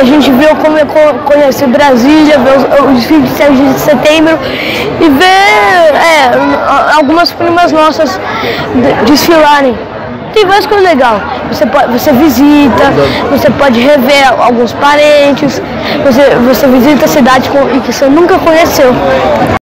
a gente vê como é conhecer Brasília, ver os, os 27 de setembro e ver é, algumas primas nossas desfilarem. Tem várias coisas legais. Você, pode, você visita, você pode rever alguns parentes, você, você visita cidades cidade que você nunca conheceu.